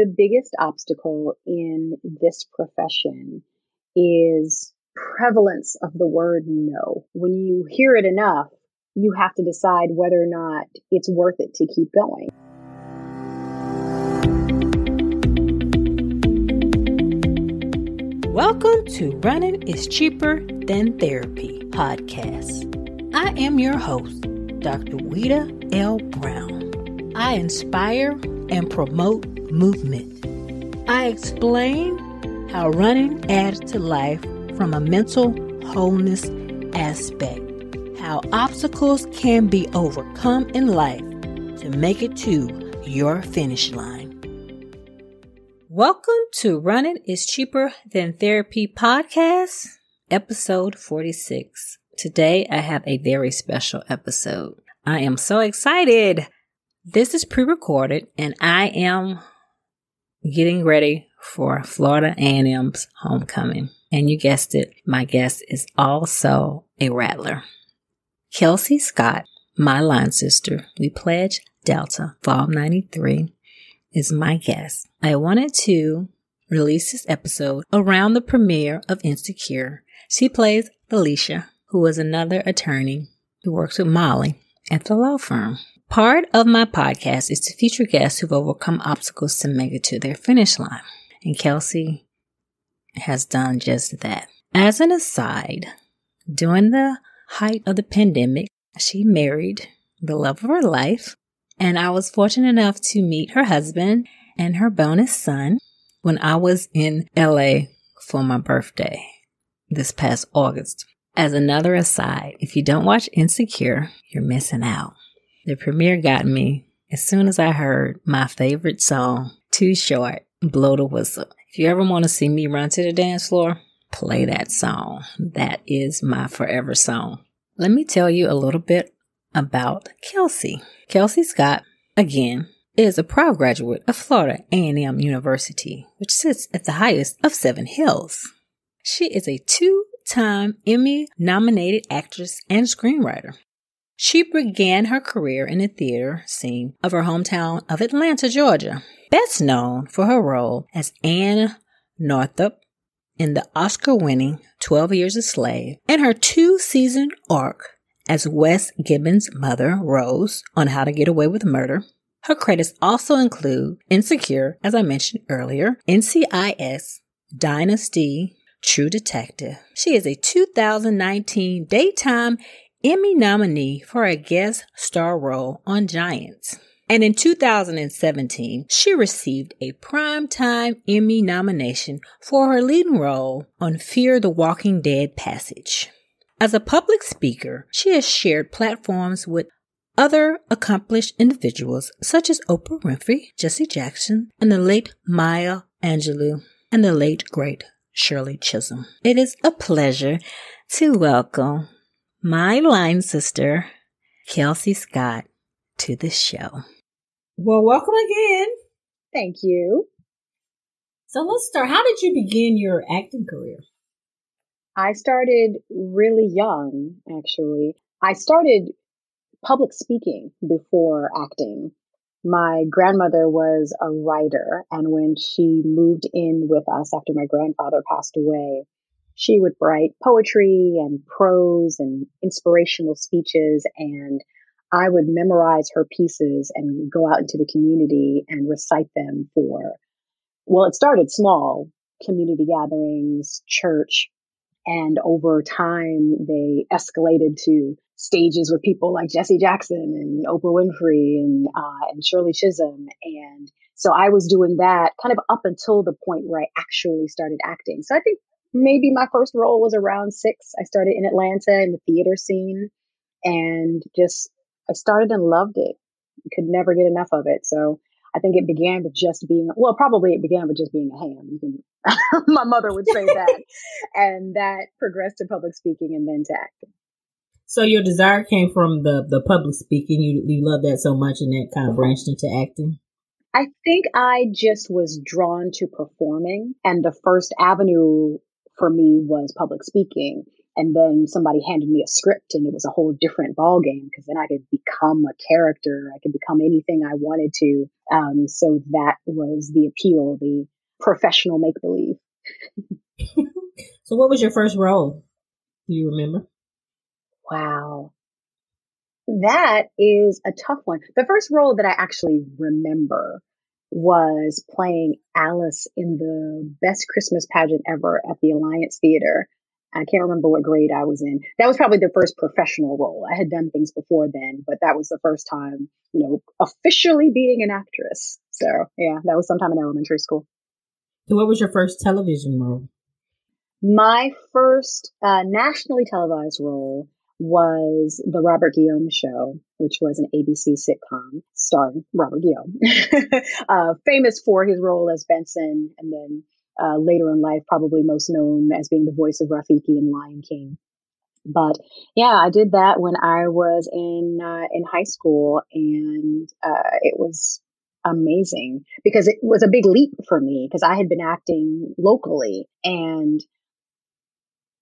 the biggest obstacle in this profession is prevalence of the word no. When you hear it enough, you have to decide whether or not it's worth it to keep going. Welcome to Running is Cheaper Than Therapy podcast. I am your host, Dr. Wita L. Brown. I inspire and promote movement. I explain how running adds to life from a mental wholeness aspect, how obstacles can be overcome in life to make it to your finish line. Welcome to Running is Cheaper Than Therapy podcast, episode 46. Today I have a very special episode. I am so excited. This is pre-recorded and I am getting ready for Florida A&M's homecoming. And you guessed it, my guest is also a rattler. Kelsey Scott, my line sister, we pledge Delta Fall 93, is my guest. I wanted to release this episode around the premiere of Insecure. She plays Felicia, who is another attorney who works with Molly at the law firm. Part of my podcast is to feature guests who've overcome obstacles to make it to their finish line. And Kelsey has done just that. As an aside, during the height of the pandemic, she married the love of her life. And I was fortunate enough to meet her husband and her bonus son when I was in LA for my birthday this past August. As another aside, if you don't watch Insecure, you're missing out. The premiere got me as soon as I heard my favorite song, Too Short, Blow the Whistle. If you ever want to see me run to the dance floor, play that song. That is my forever song. Let me tell you a little bit about Kelsey. Kelsey Scott, again, is a proud graduate of Florida A&M University, which sits at the highest of Seven Hills. She is a two-time Emmy nominated actress and screenwriter. She began her career in the theater scene of her hometown of Atlanta, Georgia, best known for her role as Anne Northup in the Oscar winning 12 Years a Slave and her two season arc as Wes Gibbons' mother, Rose, on How to Get Away with Murder. Her credits also include Insecure, as I mentioned earlier, NCIS, Dynasty, True Detective. She is a 2019 Daytime Emmy nominee for a guest star role on Giants. And in 2017, she received a Primetime Emmy nomination for her leading role on Fear the Walking Dead Passage. As a public speaker, she has shared platforms with other accomplished individuals such as Oprah Winfrey, Jesse Jackson, and the late Maya Angelou, and the late great Shirley Chisholm. It is a pleasure to welcome my line sister, Kelsey Scott, to the show. Well, welcome again. Thank you. So let's start. How did you begin your acting career? I started really young, actually. I started public speaking before acting. My grandmother was a writer, and when she moved in with us after my grandfather passed away, she would write poetry and prose and inspirational speeches and I would memorize her pieces and go out into the community and recite them for, well, it started small, community gatherings, church, and over time they escalated to stages with people like Jesse Jackson and Oprah Winfrey and, uh, and Shirley Chisholm. And so I was doing that kind of up until the point where I actually started acting. So I think maybe my first role was around six. I started in Atlanta in the theater scene and just, I started and loved it. Could never get enough of it. So I think it began with just being, well, probably it began with just being a ham. Can, my mother would say that. and that progressed to public speaking and then to acting. So your desire came from the, the public speaking. You, you love that so much and that kind of mm-hmm. branched into acting? I think I just was drawn to performing and the first avenue for me was public speaking. And then somebody handed me a script and it was a whole different ball game because then I could become a character. I could become anything I wanted to. Um, so that was the appeal, the professional make believe. so what was your first role? Do you remember? Wow. That is a tough one. The first role that I actually remember was playing Alice in the best Christmas pageant ever at the Alliance Theater. I can't remember what grade I was in. That was probably the first professional role. I had done things before then, but that was the first time, you know, officially being an actress. So yeah, that was sometime in elementary school. So what was your first television role? My first uh, nationally televised role was The Robert Guillaume Show, which was an ABC sitcom starring Robert Guillaume, uh, famous for his role as Benson, and then uh, later in life, probably most known as being the voice of Rafiki in Lion King. But yeah, I did that when I was in uh, in high school, and uh, it was amazing because it was a big leap for me because I had been acting locally and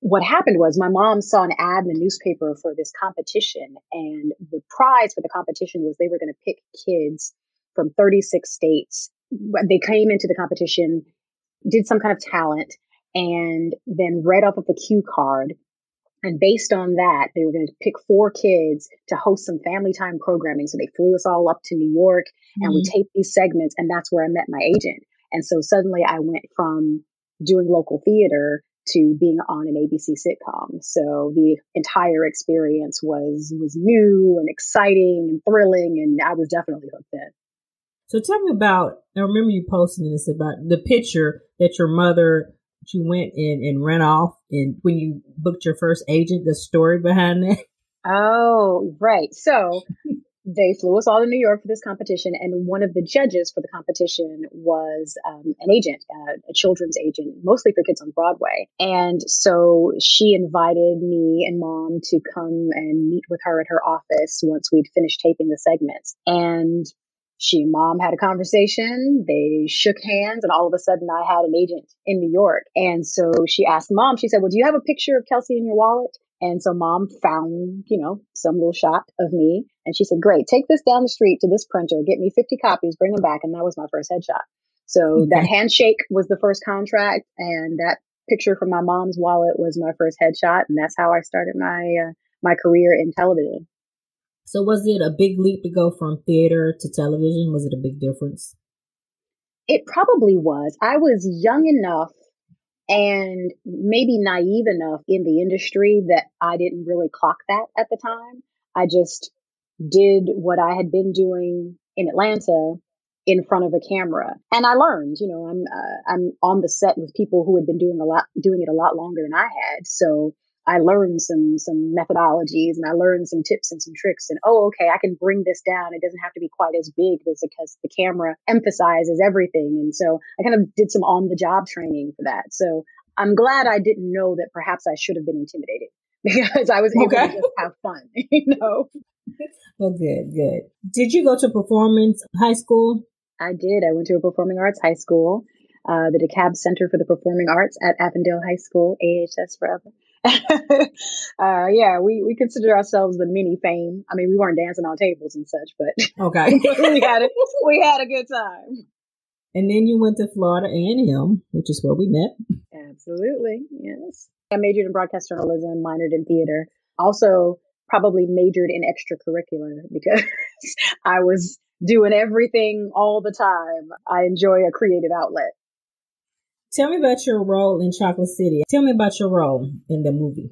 what happened was my mom saw an ad in the newspaper for this competition and the prize for the competition was they were going to pick kids from 36 states they came into the competition did some kind of talent and then read off of a cue card and based on that they were going to pick four kids to host some family time programming so they flew us all up to new york mm-hmm. and we mm-hmm. taped these segments and that's where i met my agent and so suddenly i went from doing local theater to being on an ABC sitcom. So the entire experience was was new and exciting and thrilling, and I was definitely hooked in. So tell me about. I remember you posting this about the picture that your mother. You went in and ran off, and when you booked your first agent, the story behind that. Oh, right. So they flew us all to New York for this competition, and one of the judges for the competition was um, an agent, uh, a children's agent, mostly for kids on Broadway. And so she invited me and mom to come and meet with her at her office once we'd finished taping the segments. And she and mom had a conversation. They shook hands, and all of a sudden, I had an agent in New York. And so she asked mom, she said, Well, do you have a picture of Kelsey in your wallet? And so mom found, you know, some little shot of me. And she said, Great, take this down the street to this printer, get me 50 copies, bring them back. And that was my first headshot. So that handshake was the first contract. And that picture from my mom's wallet was my first headshot. And that's how I started my, uh, my career in television. So was it a big leap to go from theater to television? Was it a big difference? It probably was. I was young enough and maybe naive enough in the industry that I didn't really clock that at the time. I just did what I had been doing in Atlanta in front of a camera and I learned, you know, I'm uh, I'm on the set with people who had been doing a lot doing it a lot longer than I had. So I learned some some methodologies and I learned some tips and some tricks and oh okay I can bring this down. It doesn't have to be quite as big because the camera emphasizes everything. And so I kind of did some on the job training for that. So I'm glad I didn't know that perhaps I should have been intimidated because I was able okay. to just have fun you know? Well good good. Did you go to performance high school? I did. I went to a performing arts high school uh, the DeKalb Center for the Performing Arts at Avondale High School, AHS forever. uh, yeah, we, we consider ourselves the mini fame. I mean, we weren't dancing on tables and such, but okay, we had a, we had a good time. And then you went to Florida A&M, which is where we met. Absolutely, yes. I majored in broadcast journalism, minored in theater. Also, probably majored in extracurricular because I was doing everything all the time. I enjoy a creative outlet. Tell me about your role in Chocolate City. Tell me about your role in the movie.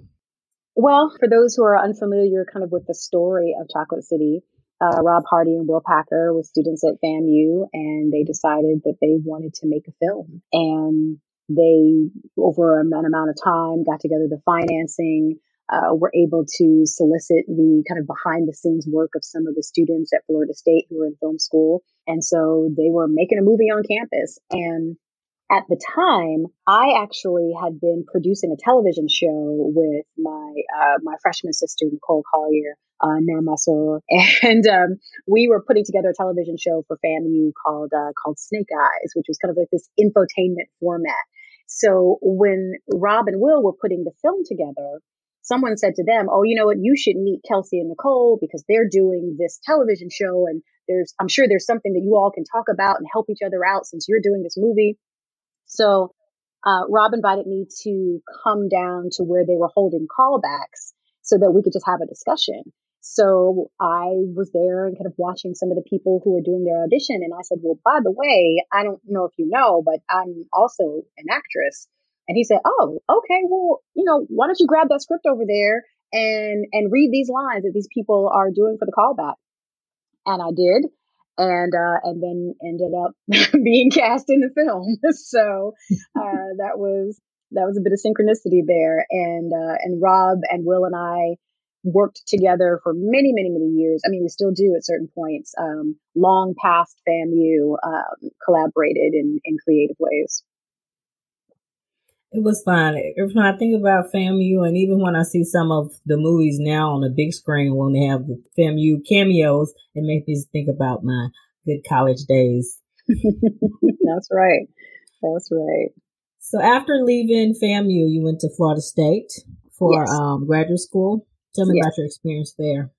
Well, for those who are unfamiliar kind of with the story of Chocolate City, uh, Rob Hardy and Will Packer were students at FAMU and they decided that they wanted to make a film. And they, over an amount of time, got together the financing, uh, were able to solicit the kind of behind the scenes work of some of the students at Florida State who were in film school. And so they were making a movie on campus. And at the time, I actually had been producing a television show with my uh, my freshman sister Nicole Collier, uh, soror, and um, we were putting together a television show for FAMU called uh, called Snake Eyes, which was kind of like this infotainment format. So when Rob and Will were putting the film together, someone said to them, Oh, you know what? You should meet Kelsey and Nicole because they're doing this television show. And there's, I'm sure there's something that you all can talk about and help each other out since you're doing this movie. So, uh, Rob invited me to come down to where they were holding callbacks so that we could just have a discussion. So I was there and kind of watching some of the people who were doing their audition. And I said, well, by the way, I don't know if you know, but I'm also an actress. And he said, oh, okay, well, you know, why don't you grab that script over there and, and read these lines that these people are doing for the callback? And I did. And, uh, and then ended up being cast in the film. so, uh, that was, that was a bit of synchronicity there. And, uh, and Rob and Will and I, worked together for many, many, many years. I mean, we still do at certain points. Um, long past FAMU, um, collaborated in, in creative ways. It was fun. When I think about FAMU, and even when I see some of the movies now on the big screen, when they have the FAMU cameos, it makes me think about my good college days. That's right. That's right. So after leaving FAMU, you went to Florida State for yes. um, graduate school. Tell me yes. about your experience there.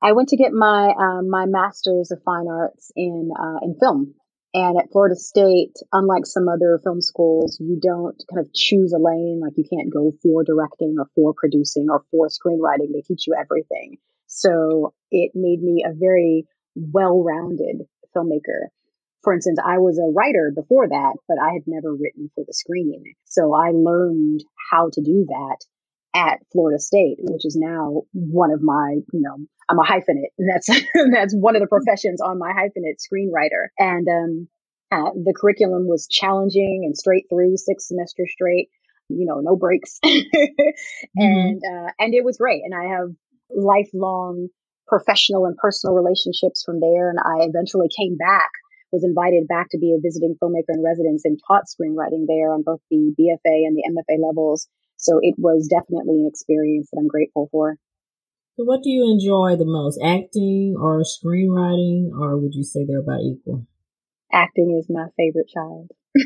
I went to get my um, my master's of fine arts in uh, in film, and at Florida State, unlike some other film schools, you don't kind of choose a lane. Like you can't go for directing or for producing or for screenwriting. They teach you everything. So it made me a very well-rounded filmmaker. For instance, I was a writer before that, but I had never written for the screen. So I learned how to do that at Florida State, which is now one of my, you know, I'm a hyphenate, and that's that's one of the professions on my hyphenate screenwriter. And um, uh, the curriculum was challenging and straight through six semesters straight, you know, no breaks, mm-hmm. and uh, and it was great. And I have lifelong professional and personal relationships from there. And I eventually came back, was invited back to be a visiting filmmaker in residence, and taught screenwriting there on both the BFA and the MFA levels so it was definitely an experience that I'm grateful for. So, what do you enjoy the most, acting or screenwriting, or would you say they're about equal? Acting is my favorite child.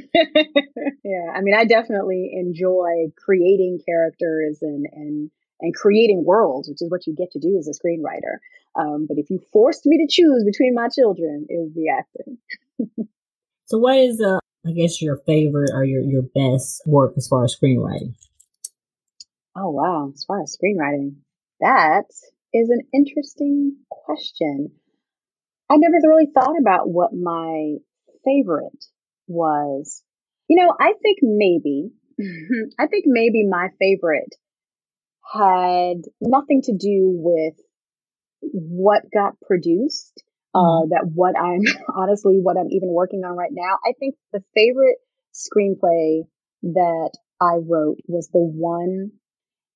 yeah, I mean, I definitely enjoy creating characters and and and creating worlds, which is what you get to do as a screenwriter. Um, but if you forced me to choose between my children, it would be acting. so, what is, uh, I guess, your favorite or your your best work as far as screenwriting? Oh, wow. As far as screenwriting, that is an interesting question. I never really thought about what my favorite was. You know, I think maybe, I think maybe my favorite had nothing to do with what got produced, uh, mm-hmm. that what I'm honestly, what I'm even working on right now. I think the favorite screenplay that I wrote was the one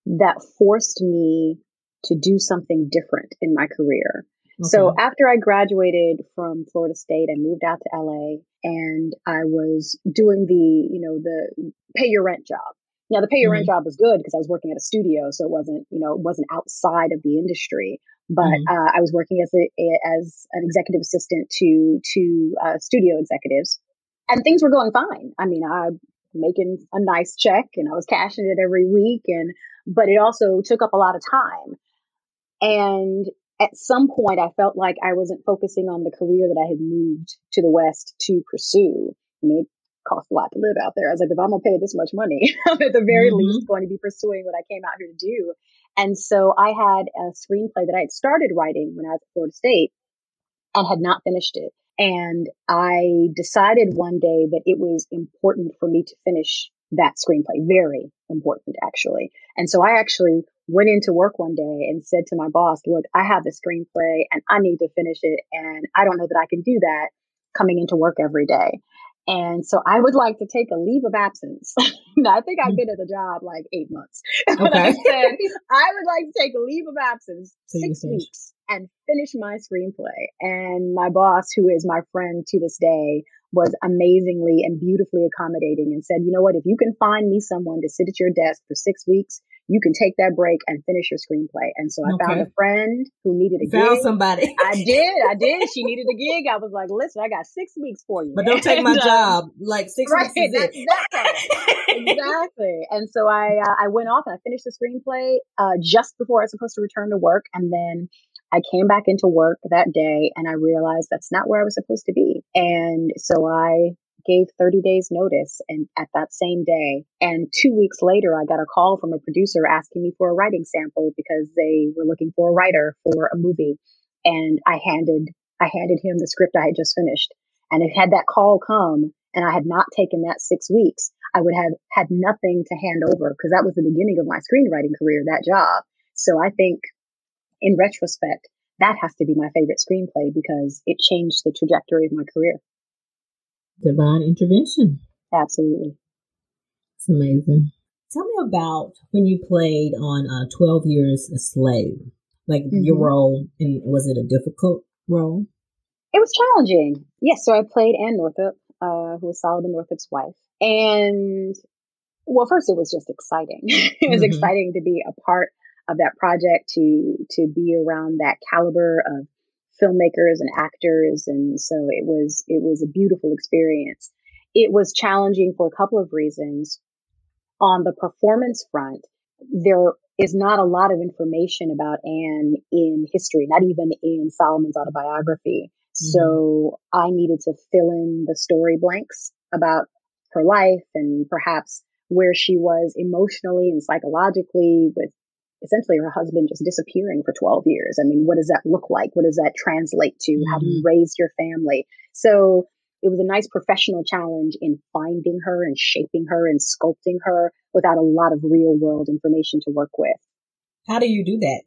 that forced me to do something different in my career. Okay. So after I graduated from Florida State, I moved out to LA and I was doing the, you know, the pay your rent job. Now the pay your mm-hmm. rent job was good because I was working at a studio, so it wasn't, you know, it wasn't outside of the industry. But mm-hmm. uh, I was working as a, as an executive assistant to to uh, studio executives, and things were going fine. I mean, I making a nice check and I was cashing it every week and but it also took up a lot of time. And at some point, I felt like I wasn't focusing on the career that I had moved to the West to pursue. I mean, it costs a lot to live out there. I was like, if I'm going to pay this much money, I'm at the very mm-hmm. least going to be pursuing what I came out here to do. And so I had a screenplay that I had started writing when I was at Florida State and had not finished it. And I decided one day that it was important for me to finish that screenplay. Very important, actually. And so I actually went into work one day and said to my boss, look, I have the screenplay and I need to finish it. And I don't know that I can do that coming into work every day. And so I would like to take a leave of absence. now, I think I've mm. been at the job like eight months. Okay. I said I would like to take a leave of absence so six weeks and finish my screenplay. And my boss, who is my friend to this day, was amazingly and beautifully accommodating and said, you know what, if you can find me someone to sit at your desk for six weeks, you can take that break and finish your screenplay. And so I okay. found a friend who needed a found gig. somebody. I did. I did. She needed a gig. I was like, listen, I got six weeks for you. But don't take my job. Like six right, weeks. Is it. exactly. And so I, uh, I went off and I finished the screenplay, uh, just before I was supposed to return to work. And then I came back into work that day and I realized that's not where I was supposed to be. And so I gave 30 days notice and at that same day. And two weeks later, I got a call from a producer asking me for a writing sample because they were looking for a writer for a movie. And I handed, I handed him the script I had just finished. And it had that call come and I had not taken that six weeks, I would have had nothing to hand over because that was the beginning of my screenwriting career, that job. So I think in retrospect, that has to be my favorite screenplay because it changed the trajectory of my career. Divine intervention. Absolutely. It's amazing. Tell me about when you played on uh, 12 Years a Slave. Like mm-hmm. your role, and was it a difficult role? It was challenging. Yes, so I played Anne Northup, uh, who was Solomon Northup's wife. And well, first it was just exciting. it was mm-hmm. exciting to be a part of that project to to be around that caliber of filmmakers and actors. And so it was it was a beautiful experience. It was challenging for a couple of reasons. On the performance front there is not a lot of information about Anne in history not even in Solomon's autobiography. Mm-hmm. so i needed to fill in the story blanks about her life and perhaps where she was emotionally and psychologically with essentially her husband just disappearing for 12 years. I mean, what does that look like? What does that translate to? Mm-hmm. How do you mm-hmm. raise your family? So it was a nice professional challenge in finding her and shaping her and sculpting her without a lot of real world information to work with. How do you do that?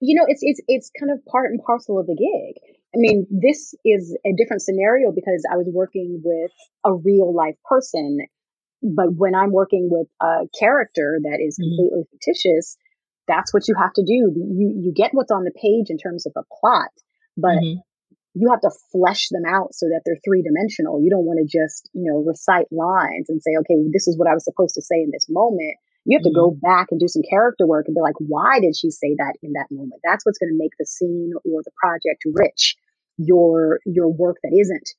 You know, it's it's it's kind of part and parcel of the gig. I mean, this is a different scenario because I was working with a real life person. But when I'm working with a character that is mm-hmm. completely mm-hmm. fictitious, that's what you have to do. You you get what's on the page in terms of the plot, but mm-hmm. you have to flesh them out so that they're three dimensional. You don't want to just you know recite lines and say, okay, well, this is what I was supposed to say in this moment. You have mm-hmm. to go mm-hmm. back and do some character work and be like, why did she say that in that moment? That's what's going to make the scene or the project rich. Your your work that isn't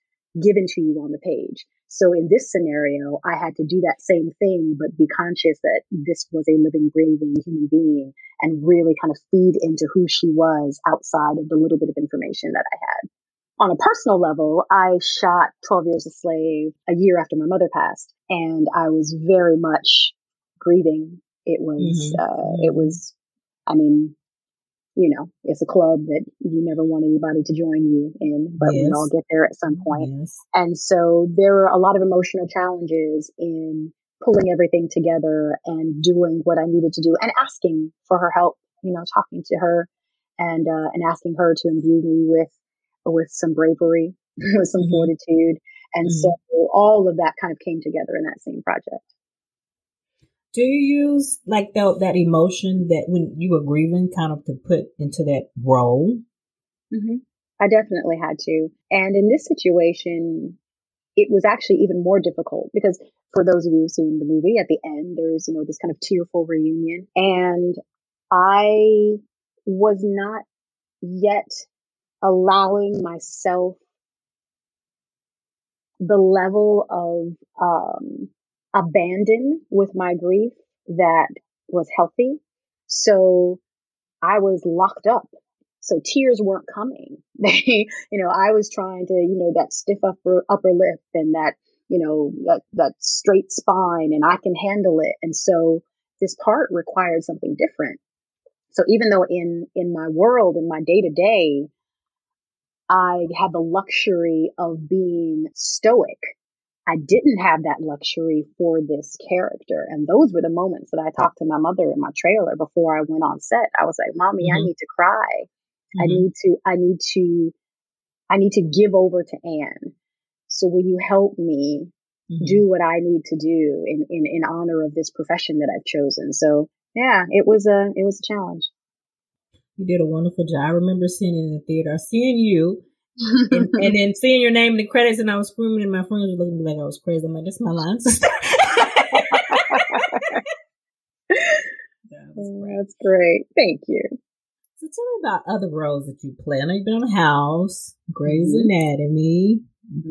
given to you on the page. So in this scenario, I had to do that same thing, but be conscious that this was a living, breathing human being and really kind of feed into who she was outside of the little bit of information that I had. On a personal level, I shot 12 Years a Slave a year after my mother passed, and I was very much grieving. It was, mm-hmm. uh, it was, I mean, you know, it's a club that you never want anybody to join you in, but yes. we all get there at some point. Yes. And so there are a lot of emotional challenges in pulling everything together and doing what I needed to do and asking for her help, you know, talking to her and, uh, and asking her to imbue me with, with some bravery, with some mm-hmm. fortitude. And mm-hmm. so all of that kind of came together in that same project do you use like that that emotion that when you were grieving kind of to put into that role? Mm-hmm. i definitely had to. And in this situation it was actually even more difficult because for those of you who've seen the movie at the end there's you know this kind of tearful reunion. And i was not yet allowing myself the level of um, abandon with my grief that was healthy. So I was locked up. So tears weren't coming. They, you know, I was trying to, you know, that stiff upper, upper lip and that, you know, that, that straight spine and I can handle it. And so this part required something different. So even though in, in my world, in my day to day, I had the luxury of being stoic I didn't have that luxury for this character. And those were the moments that I talked to my mother in my trailer before I went on set. I was like, mommy, mm-hmm. I need to cry. Mm-hmm. I need to, I need to, I need to give over to Anne. So will you help me mm-hmm. do what I need to do in, in, in honor of this profession that I've chosen? So yeah, it was a, it was a challenge. You did a wonderful job. I remember seeing it in the theater, seeing you and, and, then seeing your name in the credits, and I was screaming, and my friends were looking at me like I was crazy. I'm like, "That's my line, sister." oh, that's great. Thank you. So tell me about other roles that you play. I know you've been on House, Grey's mm-hmm. Anatomy,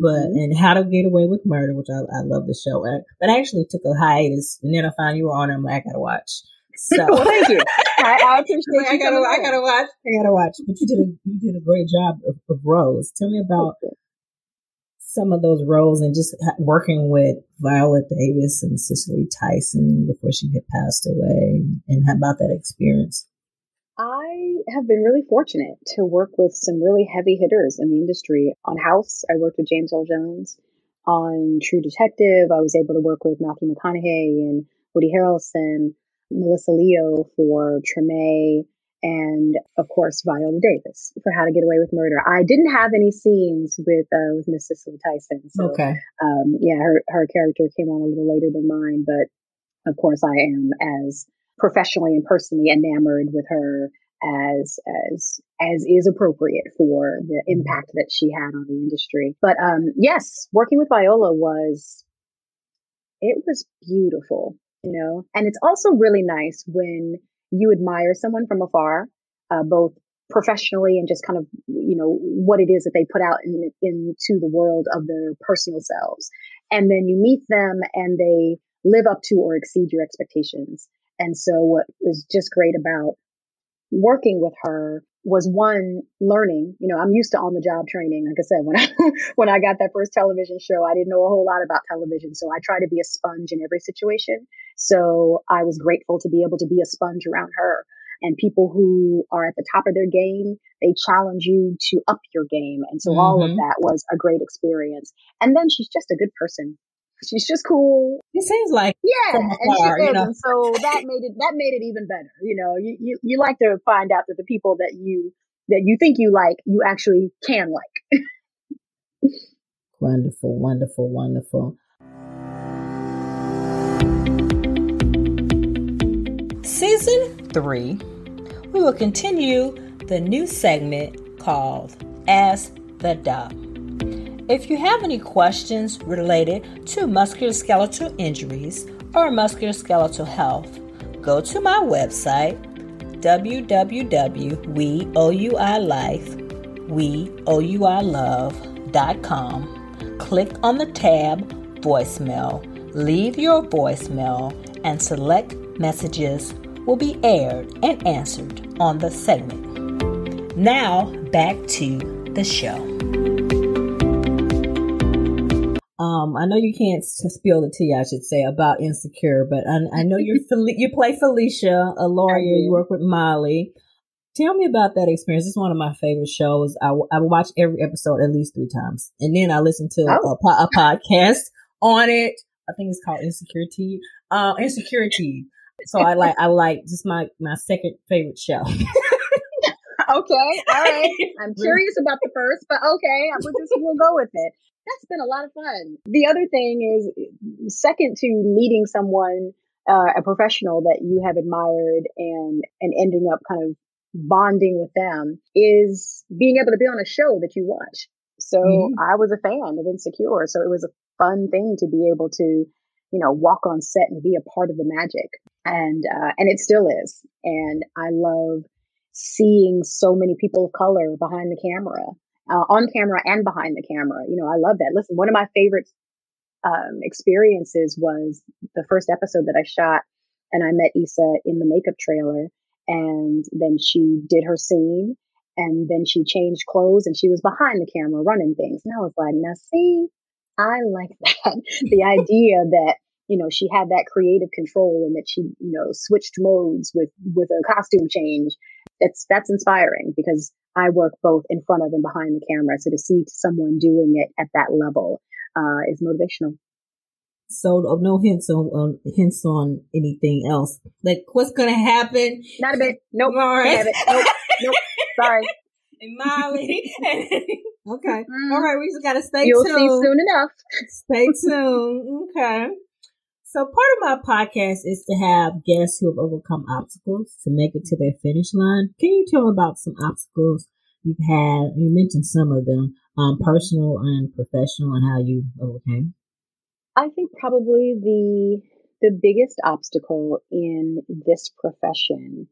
but mm-hmm. and How to Get Away with Murder, which I, I love the show. But I actually took a hiatus, and then I found you were on it. I'm like, I gotta watch. So well, thank you. I, I appreciate I gotta, I gotta watch. I gotta watch. But you did a you did a great job of, of roles. Tell me about some of those roles and just working with Viola Davis and Cicely Tyson before she had passed away, and how about that experience? I have been really fortunate to work with some really heavy hitters in the industry. On House, I worked with James Earl Jones. On True Detective, I was able to work with Matthew McConaughey and Woody Harrelson. Melissa Leo for Treme, and of course Viola Davis for How to Get Away with Murder. I didn't have any scenes with uh, with Miss Cicely Tyson, so okay. um, yeah, her her character came on a little later than mine, but of course I am as professionally and personally enamored with her as as as is appropriate for the mm-hmm. impact that she had on the industry. But um, yes, working with Viola was it was beautiful you know, and it's also really nice when you admire someone from afar, uh, both professionally and just kind of, you know, what it is that they put out in, into the world of their personal selves. And then you meet them and they live up to or exceed your expectations. And so what was just great about working with her was one learning. You know, I'm used to on the job training. Like I said, when I when I got that first television show, I didn't know a whole lot about television, so I try to be a sponge in every situation. So I was grateful to be able to be a sponge around her. And people who are at the top of their game, they challenge you to up your game. And so mm-hmm. all of mm-hmm. that was a great experience. And then she's just a good person she's just cool. It seems like yeah, and she is, you know? and so that made it that made it even better. You know, you, you you like to find out that the people that you that you think you like, you actually can like. wonderful, wonderful, wonderful. Season three, we will continue the new segment called Ask the Doc. If you have any questions related to musculoskeletal injuries or musculoskeletal health, go to my website www.weouilife.com. Click on the tab Voicemail, leave your voicemail, and select messages will be aired and answered on the segment. Now, back to the show. Um, I know you can't spill the tea, I should say, about Insecure, but I, I know you're you play Felicia, a lawyer. You work with Molly. Tell me about that experience. It's one of my favorite shows. I, I watch every episode at least three times, and then I listen to oh. a, a, podcast on it. I think it's called Insecuritea. Uh, Insecuritea. So I like I like just my my second favorite show. okay, all right. I'm curious about the first, but okay, we'll just we'll go with it that's been a lot of fun. The other thing is, second to meeting someone, uh, a professional that you have admired and and ending up kind of bonding with them, is being able to be on a show that you watch. So mm-hmm. I was a fan of Insecure, so it was a fun thing to be able to, you know, walk on set and be a part of the magic, and uh, and it still is. And I love seeing so many people of color behind the camera uh, on camera and behind the camera. You know, I love that. Listen, one of my favorite um, experiences was the first episode that I shot, and I met Issa in the makeup trailer, and then she did her scene, and then she changed clothes, and she was behind the camera running things, and I was like, now see, I like that. the idea that you know she had that creative control and that she you know switched modes with with a costume change that's that's inspiring because I work both in front of and behind the camera. So to see someone doing it at that level uh, is motivational. So no hints on, on, hints on anything else. Like what's gonna happen? Not a bit. Nope. All right. Nope. Nope. Sorry. And Molly. okay. Mm. All right. We just gotta stay You'll tuned. see soon enough. stay tuned. Okay. So part of my podcast is to have guests who have overcome obstacles to make it to their finish line. Can you tell me about some obstacles you've had? You mentioned some of them, um, personal and professional, and how you overcame. I think probably the the biggest obstacle in this profession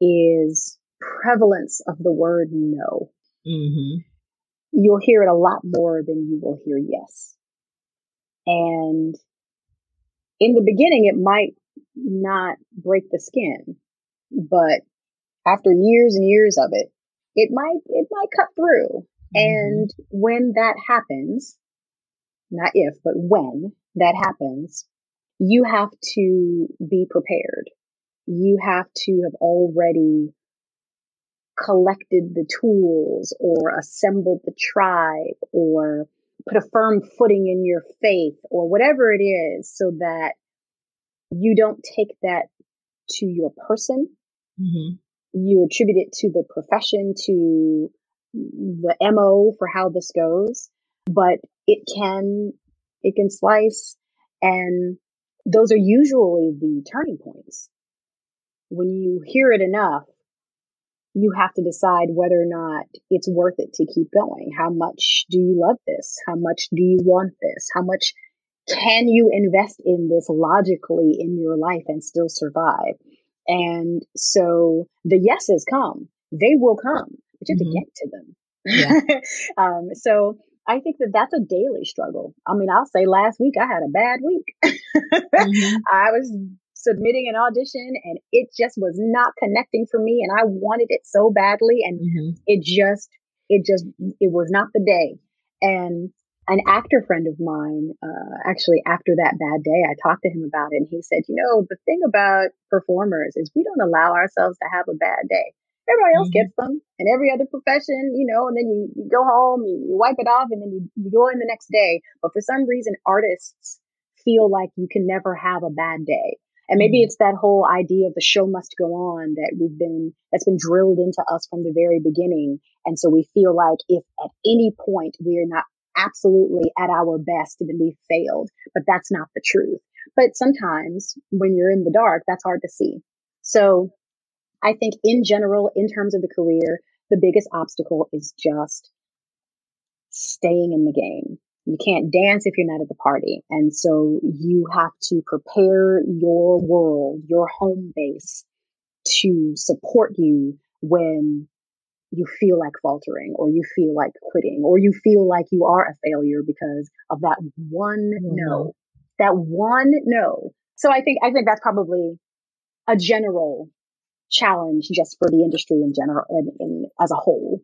is prevalence of the word no. Mm-hmm. You'll hear it a lot more than you will hear yes. And in the beginning, it might not break the skin, but after years and years of it, it might, it might cut through. Mm-hmm. And when that happens, not if, but when that happens, you have to be prepared. You have to have already collected the tools or assembled the tribe or put a firm footing in your faith or whatever it is so that you don't take that to your person. Mm-hmm. You attribute it to the profession, to the MO for how this goes, but it can, it can slice and those are usually the turning points. When you hear it enough, you have to decide whether or not it's worth it to keep going. How much do you love this? How much do you want this? How much can you invest in this logically in your life and still survive? And so the yeses come, they will come, but you have mm-hmm. to get to them. Yeah. um, so I think that that's a daily struggle. I mean, I'll say last week I had a bad week. mm-hmm. I was submitting an audition and it just was not connecting for me and I wanted it so badly and mm-hmm. it just it just it was not the day. And an actor friend of mine, uh, actually after that bad day, I talked to him about it and he said, you know, the thing about performers is we don't allow ourselves to have a bad day. Everybody else mm-hmm. gets them and every other profession, you know, and then you, you go home, you, you wipe it off and then you, you go in the next day. But for some reason, artists feel like you can never have a bad day. And maybe mm-hmm. it's that whole idea of the show must go on that we've been, that's been drilled into us from the very beginning. And so we feel like if at any point we're not absolutely at our best, then we've failed. But that's not the truth. But sometimes when you're in the dark, that's hard to see. So I think in general, in terms of the career, the biggest obstacle is just staying in the game. You can't dance if you're not at the party. And so you have to prepare your world, your home base to support you when you feel like faltering or you feel like quitting or you feel like you are a failure because of that one mm-hmm. no, that one no. So I think, I think that's probably a general challenge just for the industry in general and in, as a whole.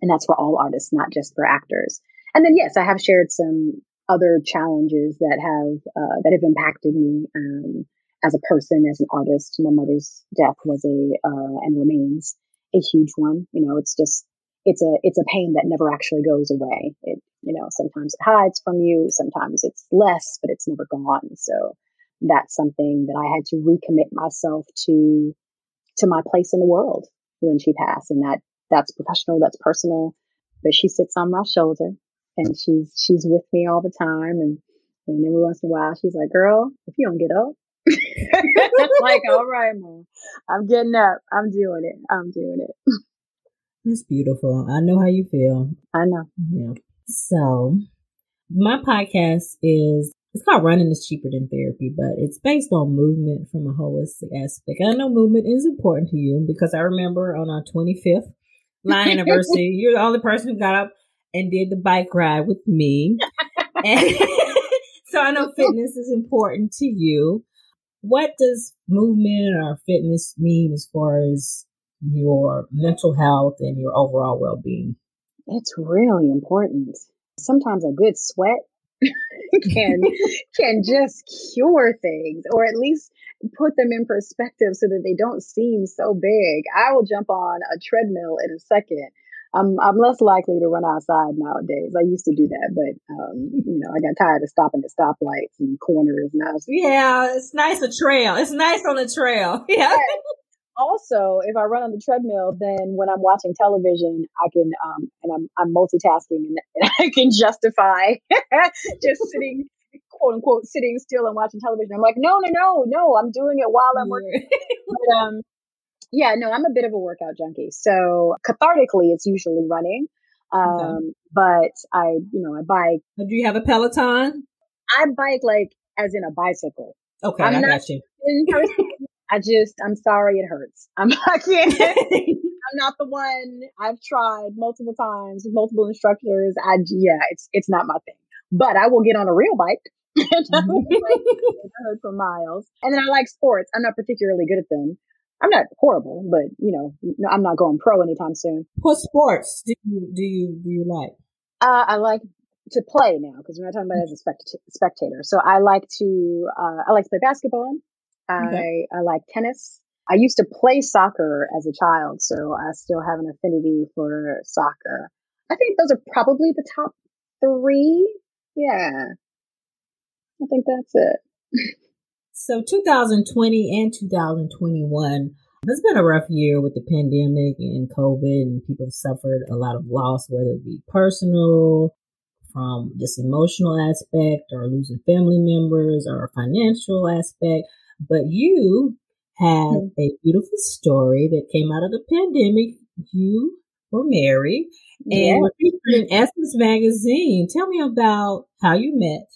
And that's for all artists, not just for actors. And then, yes, I have shared some other challenges that have, uh, that have impacted me, um, as a person, as an artist. My mother's death was a, uh, and remains a huge one. You know, it's just, it's a, it's a pain that never actually goes away. It, you know, sometimes it hides from you. Sometimes it's less, but it's never gone. So that's something that I had to recommit myself to, to my place in the world when she passed. And that, that's professional, that's personal, but she sits on my shoulder and she's, she's with me all the time. And, and every once in a while she's like, girl, if you don't get up, like, all right, mom, I'm getting up. I'm doing it. I'm doing it. It's beautiful. I know how you feel. I know. Yeah. So, my podcast is it's called Running is Cheaper Than Therapy, but it's based on movement from a holistic aspect. I know movement is important to you because I remember on our 25th line anniversary, you're the only person who got up and did the bike ride with me. and so I know fitness is important to you. What does movement or fitness mean as far as your mental health and your overall well being? It's really important. Sometimes a good sweat can can just cure things or at least put them in perspective so that they don't seem so big. I will jump on a treadmill in a second. I'm I'm less likely to run outside nowadays. I used to do that, but um, you know, I got tired of stopping at stoplights and corners And I was, Yeah, it's nice a trail. It's nice on the trail. Yeah also, if I run on the treadmill, then when I'm watching television, I can, um, and I'm, I'm multitasking and, and I can justify just sitting, quote unquote, sitting still and watching television. I'm like, no, no, no, no, I'm doing it while I'm working. but, um, Yeah, no, I'm a bit of a workout junkie. So cathartically, it's usually running. Um, okay. but I, you know, I bike. Do you have a Peloton? I bike like as in a bicycle. Okay, I'm I not got you. In person. I just, I'm sorry, it hurts. I'm not. I'm not the one. I've tried multiple times with multiple instructors. I, yeah, it's, it's not my thing. But I will get on a real bike and I mm-hmm. for miles. And then I like sports. I'm not particularly good at them. I'm not horrible, but you know, I'm not going pro anytime soon. What sports do you do you do you like? Uh, I like to play now because we're not talking about it as a spect- spectator. So I like to uh, I like to play basketball. Okay. I I like tennis. I used to play soccer as a child, so I still have an affinity for soccer. I think those are probably the top three. Yeah, I think that's it. So 2020 and 2021 has been a rough year with the pandemic and COVID, and people suffered a lot of loss, whether it be personal, from this emotional aspect, or losing family members, or financial aspect. But you have mm-hmm. a beautiful story that came out of the pandemic. You were married and were featured in Essence magazine. Tell me about how you met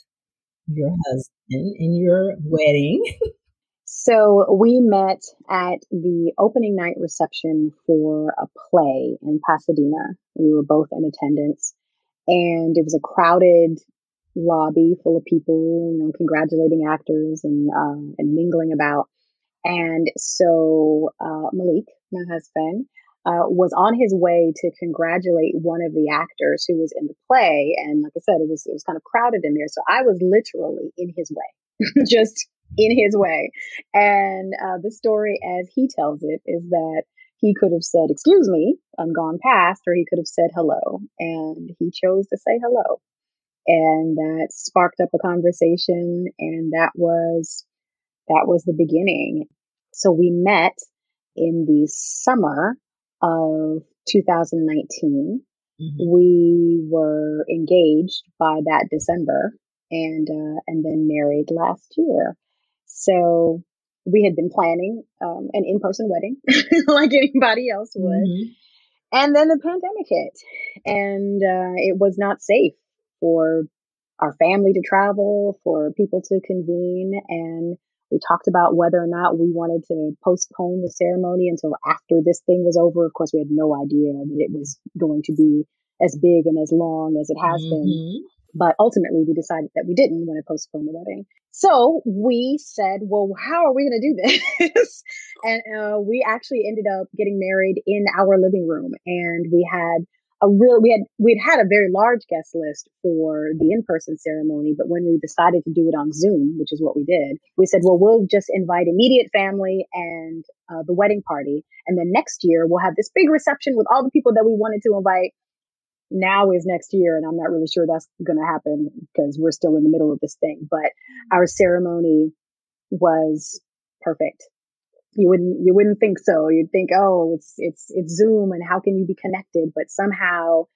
your husband and your wedding. so we met at the opening night reception for a play in Pasadena. We were both in attendance and it was a crowded lobby full of people, you know, congratulating actors and, uh, and mingling about. And so, uh, Malik, my husband, uh, was on his way to congratulate one of the actors who was in the play. And like I said, it was, it was kind of crowded in there. So I was literally in his way, just in his way. And, uh, the story as he tells it is that he could have said, excuse me, and gone past, or he could have said hello. And he chose to say hello. And that sparked up a conversation. And that was, that was the beginning. So we met in the summer of 2019. Mm-hmm. We were engaged by that December and uh, and then married last year. So we had been planning um, an in-person wedding like anybody else would. Mm-hmm. And then the pandemic hit and uh, it was not safe for our family to travel, for people to convene. And we talked about whether or not we wanted to postpone the ceremony until after this thing was over. Of course, we had no idea that it was going to be as big and as long as it has mm-hmm. been. But ultimately, we decided that we didn't want to postpone the wedding. So we said, well, how are we going to do this? and uh, we actually ended up getting married in our living room. And we had a real we had we'd had a very large guest list for the in-person ceremony but when we decided to do it on zoom which is what we did we said well we'll just invite immediate family and uh, the wedding party. And then next year we'll have this big reception with all the people that we wanted to invite. Now is next year and i'm not really sure that's going to happen because we're still in the middle of this thing. But our ceremony was perfect you wouldn't you wouldn't think so. You'd think, oh, it's it's it's Zoom and how can you be connected? But somehow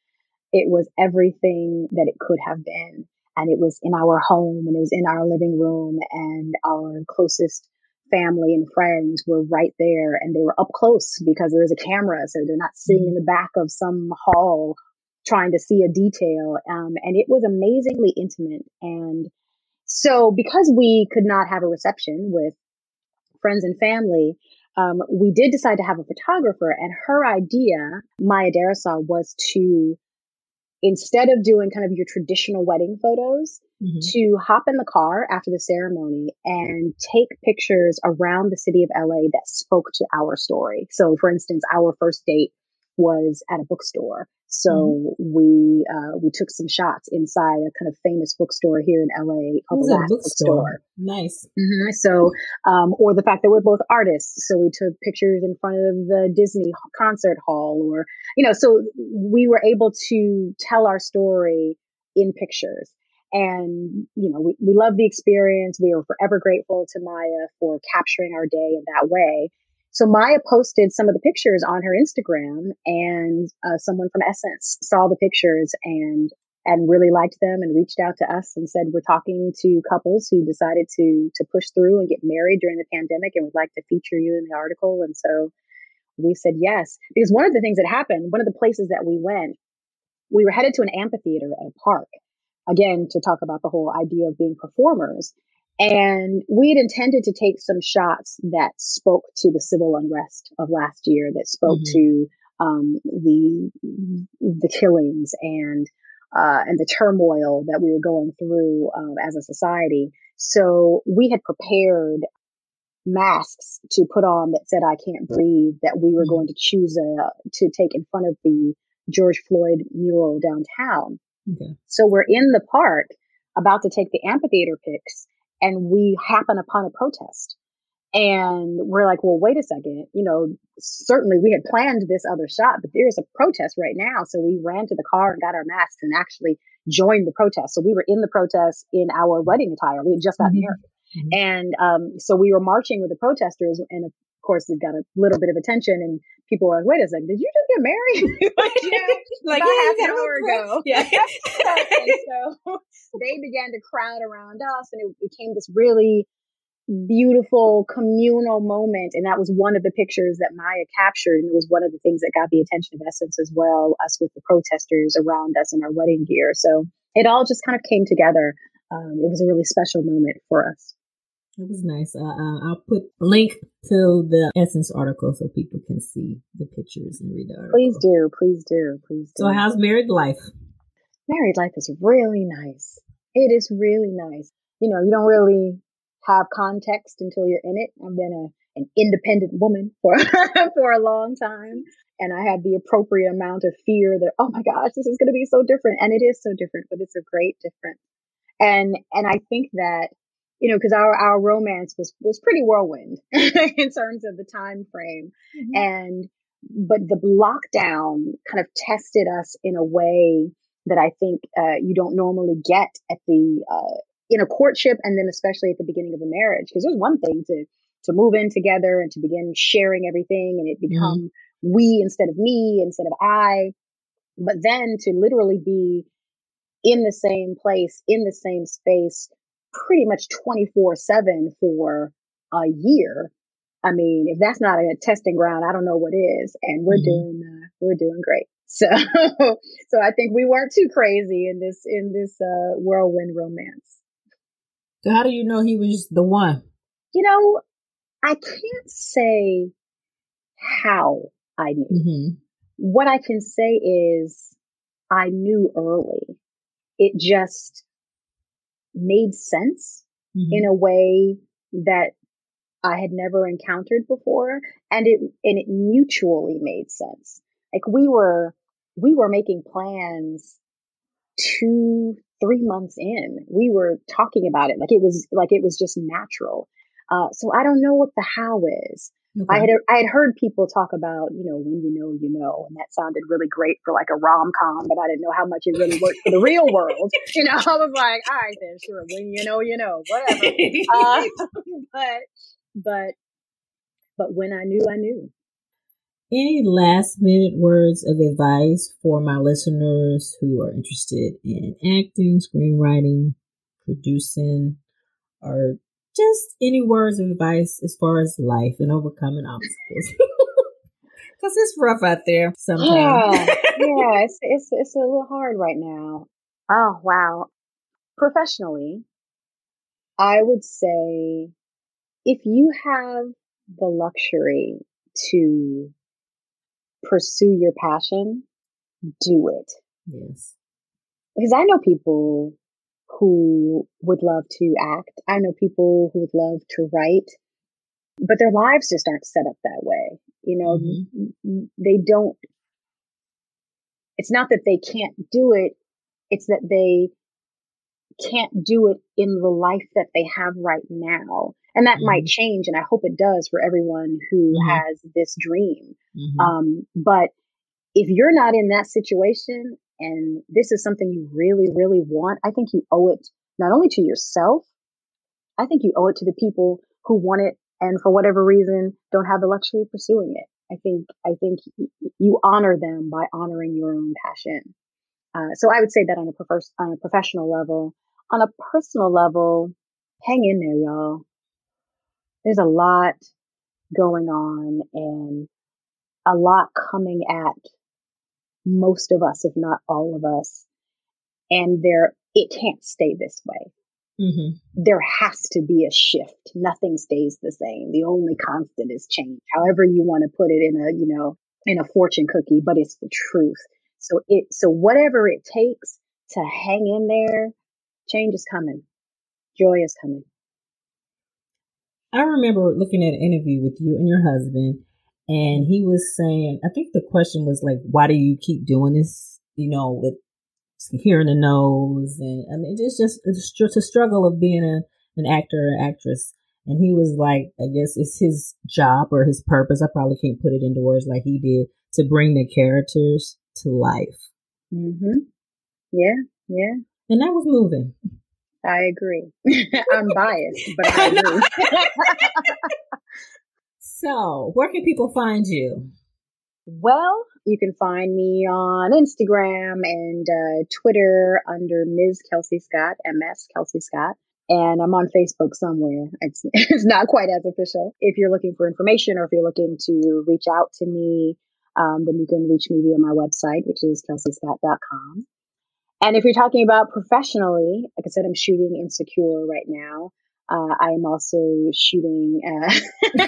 it was everything that it could have been. And it was in our home and it was in our living room and our closest family and friends were right there and they were up close because there was a camera. So they're not sitting in the back of some hall trying to see a detail. Um, and it was amazingly intimate. And so because we could not have a reception with friends and family, um, we did decide to have a photographer and her idea, Maya Darasal, was to, instead of doing kind of your traditional wedding photos, mm-hmm. to hop in the car after the ceremony and take pictures around the city of LA that spoke to our story. So for instance, our first date was at a bookstore. So mm-hmm. we uh, we took some shots inside a kind of famous bookstore here in LA called the Last bookstore. Nice. Mm-hmm. So, um, or the fact that we're both artists, so we took pictures in front of the Disney concert hall, or you know, so we were able to tell our story in pictures. And, you know, we, we love the experience. We are forever grateful to Maya for capturing our day in that way. So Maya posted some of the pictures on her Instagram and uh, someone from Essence saw the pictures and and really liked them and reached out to us and said we're talking to couples who decided to to push through and get married during the pandemic and would like to feature you in the article and so we said yes. Because one of the things that happened, one of the places that we went, we were headed to an amphitheater at a park, again, to talk about the whole idea of being performers. And we had intended to take some shots that spoke to the civil unrest of last year, that spoke mm-hmm. to um, the the killings and uh, and the turmoil that we were going through um, as a society. So we had prepared masks to put on that said "I can't breathe." That we were mm-hmm. going to choose a, to take in front of the George Floyd mural downtown. Okay. So we're in the park about to take the amphitheater pics, and we happen upon a protest. And we're like, well, wait a second. You know, certainly we had planned this other shot, but there's a protest right now. So we ran to the car and got our masks and actually joined the protest. So we were in the protest in our wedding attire. We had just gotten mm-hmm. married. Mm-hmm. And um, so we were marching with the protesters, and course, it got a little bit of attention, and people were like, "Wait a second, did you just get married?" like, yeah, like yeah, half an hour ago. Yeah. so they began to crowd around us, and it became this really beautiful communal moment. And that was one of the pictures that Maya captured. And it was one of the things that got the attention of Essence as well, us with the protesters around us in our wedding gear. So it all just kind of came together. Um, it was a really special moment for us. It was nice. Uh, uh, I'll put a link to the Essence article so people can see the pictures and read the article. Please do. Please do. Please do. So, how's married life? Married life is really nice. It is really nice. You know, you don't really have context until you're in it. I've been a an independent woman for for a long time, and I had the appropriate amount of fear that oh my gosh, this is going to be so different, and it is so different, but it's a great difference. And and I think that you know because our our romance was was pretty whirlwind in terms of the time frame, mm-hmm. and but the lockdown kind of tested us in a way that I think uh, you don't normally get at the uh, in a courtship and then especially at the beginning of a marriage because there's one thing to to move in together and to begin sharing everything and it mm-hmm. become mm-hmm. we instead of me instead of I but then to literally be in the same place in the same space pretty much 24/7 for a year I mean if that's not a testing ground I don't know what is and we're mm-hmm. doing uh, we're doing great so so I think we weren't too crazy in this in this uh, whirlwind romance so how do you know he was the one? You know, I can't say how I knew. Mm-hmm. What I can say is I knew early. It just made sense mm-hmm. in a way that I had never encountered before and it and it mutually made sense. Like we were we were making plans two three months in, we were talking about it like it was like it was just natural. Uh, so I don't know what the how is. Okay. I had I had heard people talk about you know when you know you know, and that sounded really great for like a rom com, but I didn't know how much it really worked for the real world. You know, I was like, all right then, sure, when you know you know, whatever. uh, but but but when I knew, I knew. Any last minute words of advice for my listeners who are interested in acting, screenwriting, producing, or just any words of advice as far as life and overcoming obstacles? Because it's rough out there sometimes. Yeah, yeah it's, it's, it's a little hard right now. Oh, wow. Professionally, I would say if you have the luxury to pursue your passion, do it. Yes. Because I know people who would love to act. I know people who would love to write, but their lives just aren't set up that way. You know, mm-hmm. they don't, it's not that they can't do it. It's that they can't do it in the life that they have right now. And that mm-hmm. might change. And I hope it does for everyone who mm-hmm. has this dream. Mm-hmm. Um, but if you're not in that situation and this is something you really, really want, I think you owe it not only to yourself, I think you owe it to the people who want it and for whatever reason don't have the luxury of pursuing it. I think, I think you honor them by honoring your own passion. Uh, so I would say that on a, prof- on a professional level, on a personal level, hang in there, y'all. There's a lot going on and a lot coming at most of us, if not all of us. And there, it can't stay this way. Mm-hmm. There has to be a shift. Nothing stays the same. The only constant is change. However you want to put it in a, you know, in a fortune cookie, but it's the truth. So it, so whatever it takes to hang in there, change is coming. Joy is coming. I remember looking at an interview with you and your husband, and he was saying, I think the question was like, why do you keep doing this? You know, with hearing the no's, and I mean, it's just it's just a struggle of being a an actor or actress. And he was like, I guess it's his job or his purpose. I probably can't put it into words like he did to bring the characters to life. Mm-hmm. Yeah, yeah. And that was moving. I agree. I'm biased, but I agree. so, where can people find you? Well, you can find me on Instagram and uh, Twitter under Ms. Kelsey Scott, MS Kelsey Scott. And I'm on Facebook somewhere. It's, it's not quite as official. If you're looking for information or if you're looking to reach out to me, um, then you can reach me via my website, which is kelseyscott.com. And if you're talking about professionally, like I said, I'm shooting Insecure right now. Uh, I am also shooting. Uh,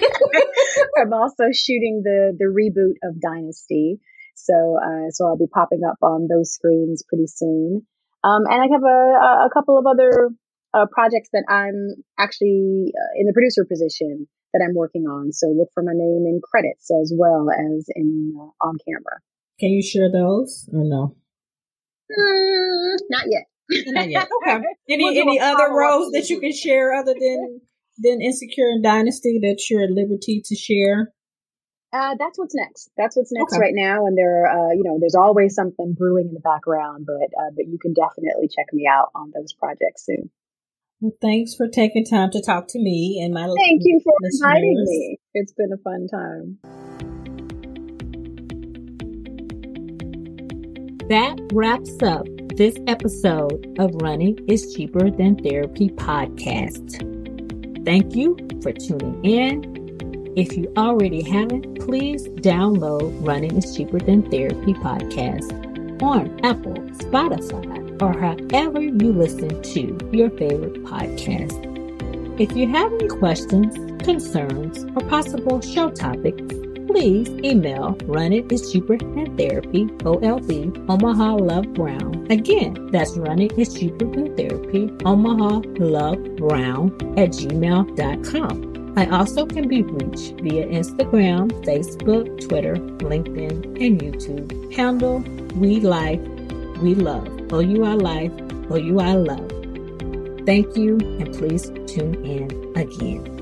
I'm also shooting the the reboot of Dynasty. So uh, so I'll be popping up on those screens pretty soon. Um, and I have a, a couple of other uh, projects that I'm actually uh, in the producer position that I'm working on. So look for my name in credits as well as in uh, on camera. Can you share those or no? Mm, not yet. Not yet. Okay. Any we'll any other roles that you can share other than than Insecure and Dynasty that you're at liberty to share? Uh, that's what's next. That's what's next okay. right now, and there, uh, you know, there's always something brewing in the background, but uh, but you can definitely check me out on those projects soon. Well, thanks for taking time to talk to me and my. Thank you for listeners. inviting me. It's been a fun time. That wraps up this episode of Running is Cheaper Than Therapy podcast. Thank you for tuning in. If you already haven't, please download Running is Cheaper Than Therapy podcast on Apple, Spotify, or however you listen to your favorite podcast. If you have any questions, concerns, or possible show topics, please email Running is Cheaper Than Therapy, OLB, Omaha Love Brown. Again, that's Running is Cheaper Than Therapy, Omaha Love Brown at gmail.com. I also can be reached via Instagram, Facebook, Twitter, LinkedIn, and YouTube. Handle Oui Life, Oui Love. OUI Life, OUI Love. Thank you, and please tune in again.